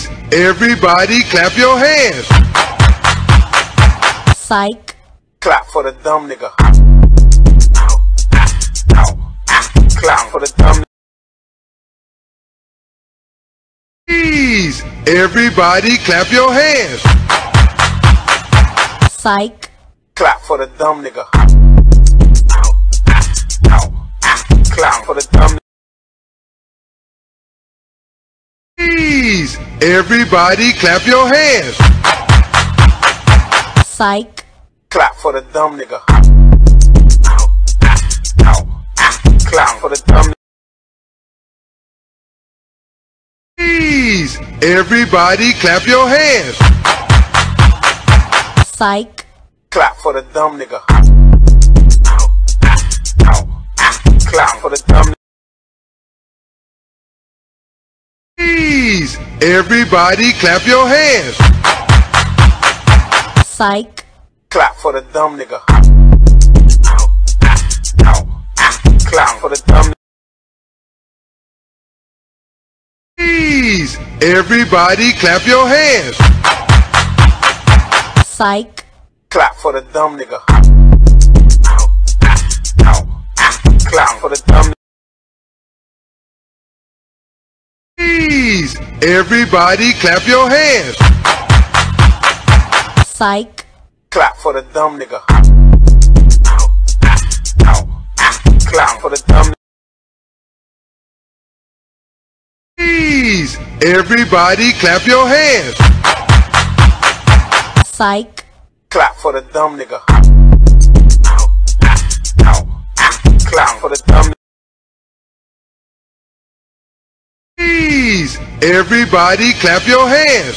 Please, everybody clap your hands. Psych. Clap for the dumb nigga. Clap for the dumb Please, everybody clap your hands. Psych. Clap for the dumb nigga. Clap for the dumb Please, everybody clap your hands. Psych. Clap for the dumb nigga. Clap for the dumb Please, everybody clap your hands. Psych. Clap for the dumb nigga. Everybody clap your hands. Psych. Clap for the dumb nigga. Clap for the dumb Please, everybody clap your hands. Psych. Clap for the dumb nigga. Everybody clap your hands. Psych. Clap for the dumb nigga. Clap for the dumb Please, everybody clap your hands. Psych. Clap for the dumb nigga. Clap for the dumb Please, everybody clap your hands.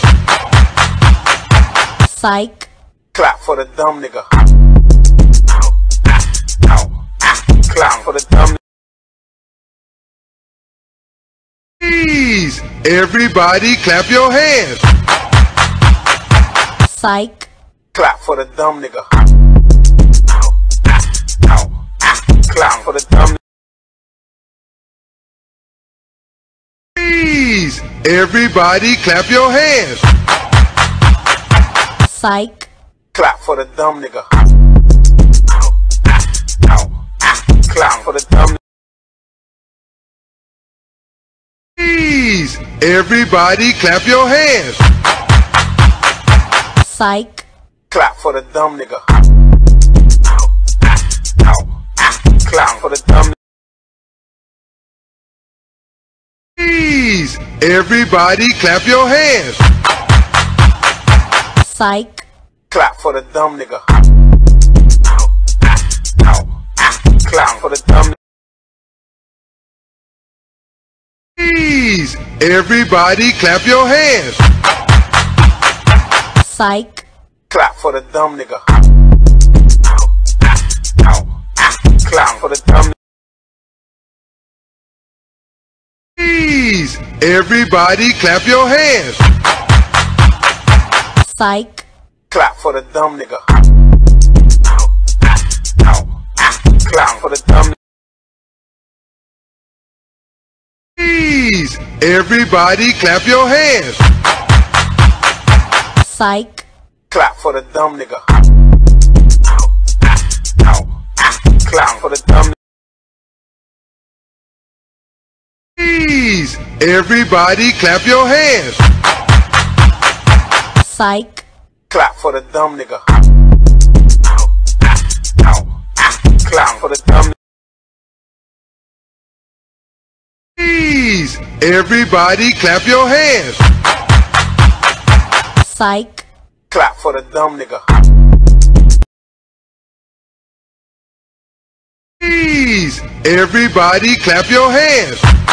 Psych. Clap for the dumb nigga. Clap for the dumb Please, everybody clap your hands. Psych. Clap for the dumb nigga. Clap for the dumb Please, everybody clap your hands. Psych. Clap for the dumb nigga. Clap for the dumb Please, everybody clap your hands. Psych. Clap for the dumb nigga. Clap for the dumb Please, everybody clap your hands. Psych. Clap for the dumb nigga. Clap for the dumb Please, everybody clap your hands. Psych. Clap for the dumb nigga. Please, everybody clap your hands. Psych. Clap for the dumb nigga. Clap for the dumb Please, everybody clap your hands. Psych. Clap for the dumb nigga. Clap for the Please, everybody clap your hands. Psych. Clap for the dumb nigga. Clap for the dumb Please, everybody clap your hands. Psych. Clap for the dumb nigga. Please, everybody clap your hands.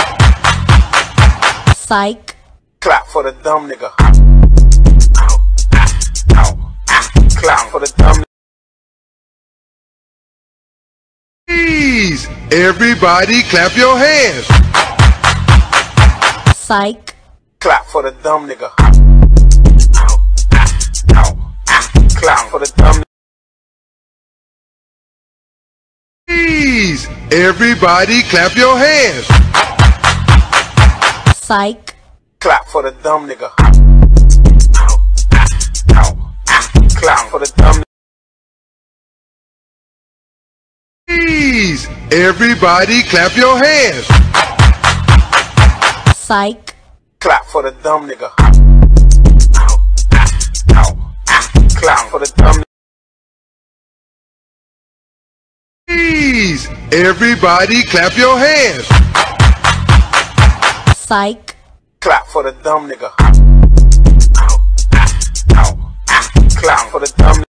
Psych. Clap for the dumb nigga. Clap for the dumb Please, everybody clap your hands. Psych. Clap for the dumb nigga. Clap for the dumb Please, everybody clap your hands. Psych. Clap for the dumb nigga. Clap for the dumb nigga. Please, everybody clap your hands. Psych. Clap for the dumb nigga. Clap for the dumb. Please, everybody clap your hands. Psych. Clap for the dumb nigga. Ow, ow, ah. Clap for the dumb.